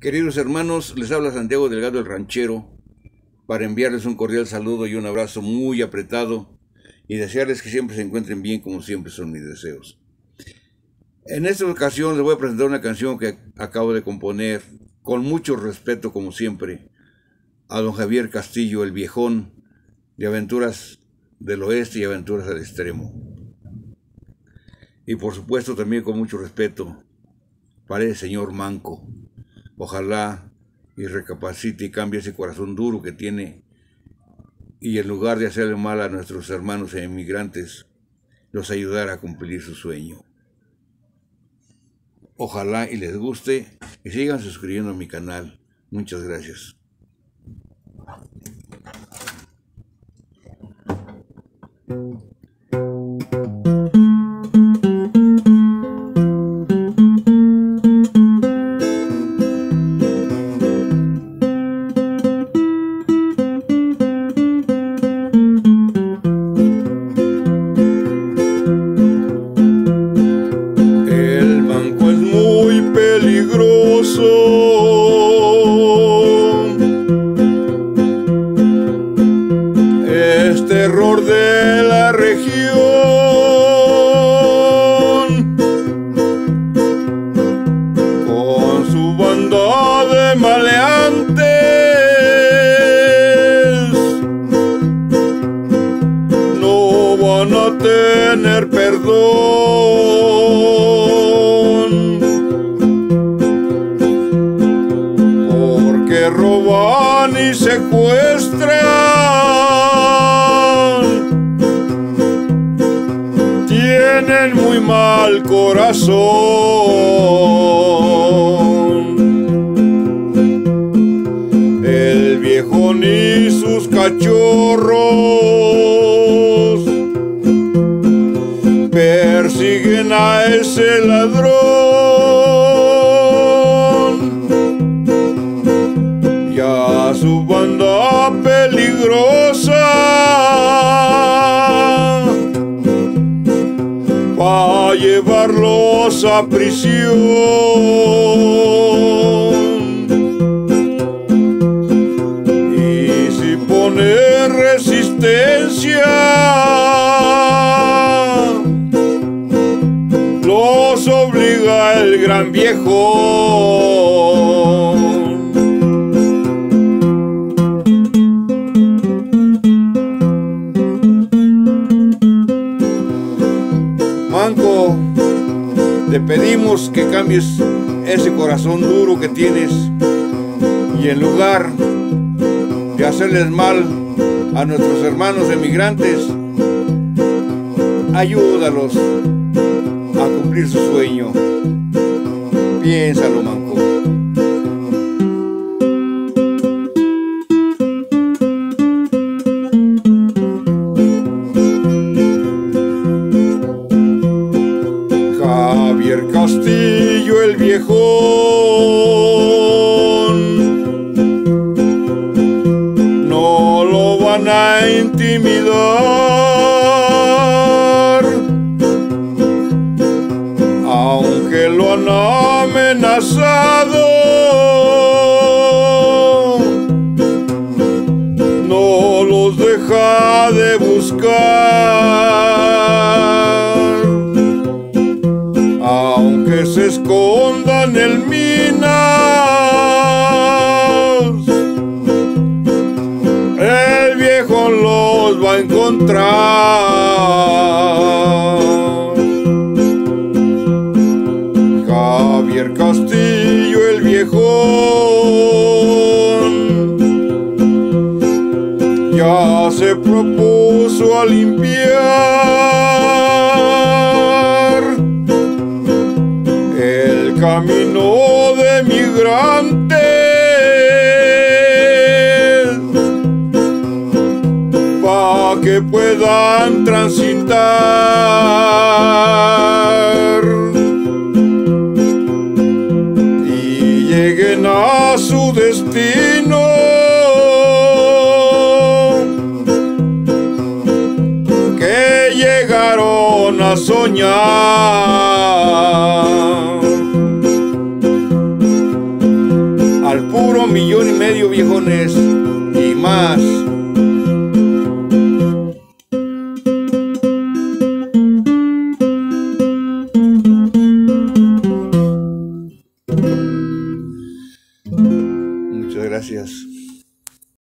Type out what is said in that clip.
Queridos hermanos, les habla Santiago Delgado el Ranchero para enviarles un cordial saludo y un abrazo muy apretado y desearles que siempre se encuentren bien como siempre son mis deseos. En esta ocasión les voy a presentar una canción que acabo de componer con mucho respeto como siempre a don Javier Castillo el Viejón de Aventuras del Oeste y Aventuras al Extremo. Y por supuesto también con mucho respeto para el señor Manco Ojalá y recapacite y cambie ese corazón duro que tiene y en lugar de hacerle mal a nuestros hermanos e inmigrantes, los ayudara a cumplir su sueño. Ojalá y les guste y sigan suscribiendo a mi canal. Muchas gracias. terror de la región. Con su banda de maleantes, no van a tener perdón. El viejo ni sus cachorros persiguen a ese ladrón. Llevarlos a prisión. Y si pone resistencia, los obliga el gran viejo. Te pedimos que cambies ese corazón duro que tienes y en lugar de hacerles mal a nuestros hermanos emigrantes, ayúdalos a cumplir su sueño. Piénsalo, Manco. intimidar. Aunque lo han amenazado, no los deja de buscar. El minas los va a encontrar. Javier Castillo el viejo ya se propuso a limpiar camino de migrante que puedan transitar y lleguen a su destino. Que llegaron a soñar. Al puro millón y medio viejones y más.